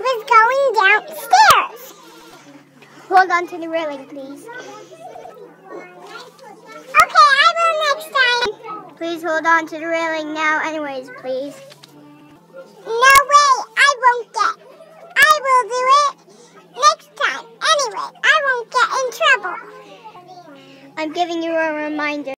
was going downstairs. Hold on to the railing, please. Okay, I will next time. Please hold on to the railing now anyways, please. No way, I won't get. I will do it next time. Anyway, I won't get in trouble. I'm giving you a reminder.